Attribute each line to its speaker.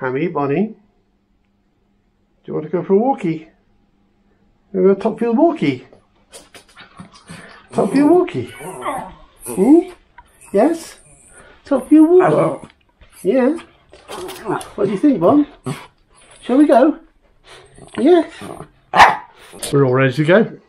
Speaker 1: Hammy, Bonnie, do you want to go for a walkie? We're going to Topfield walkie. Topfield walkie. Hmm? Yes? Topfield walkie. Yeah. What do you think, Bon? Shall we go? Yes. We're all ready to go.